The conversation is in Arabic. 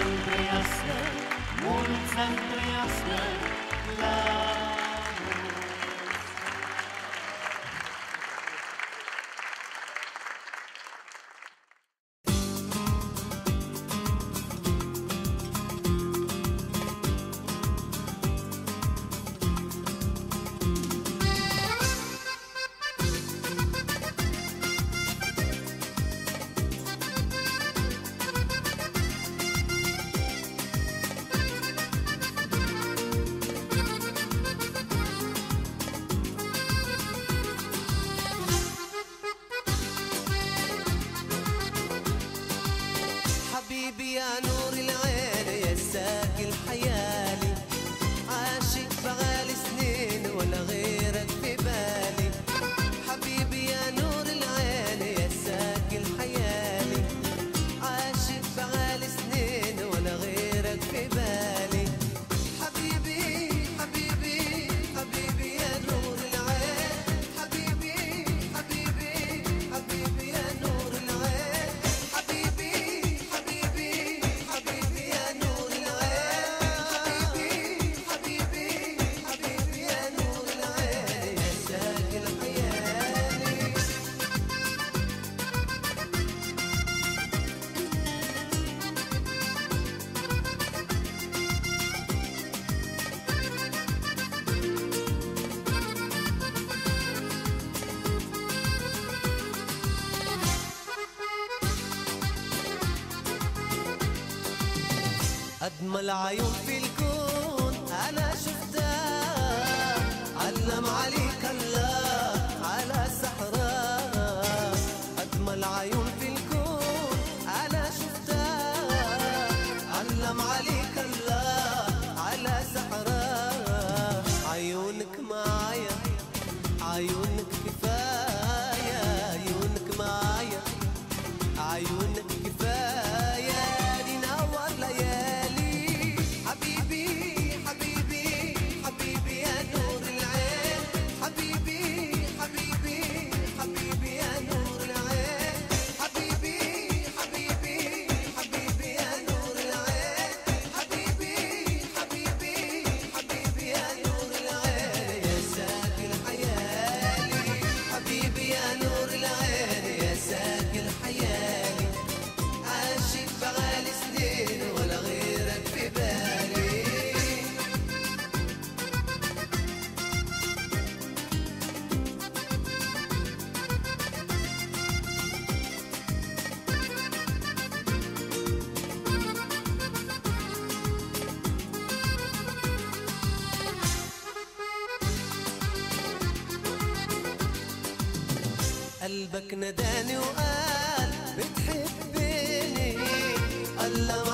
să-mi trăiască, mult să-mi trăiască, la Mariana. أجمل عيون في الكون أنا شفتها. علم عليك الله على سحرها أجمل عيون قلبك نداني وقال بتحبني. الله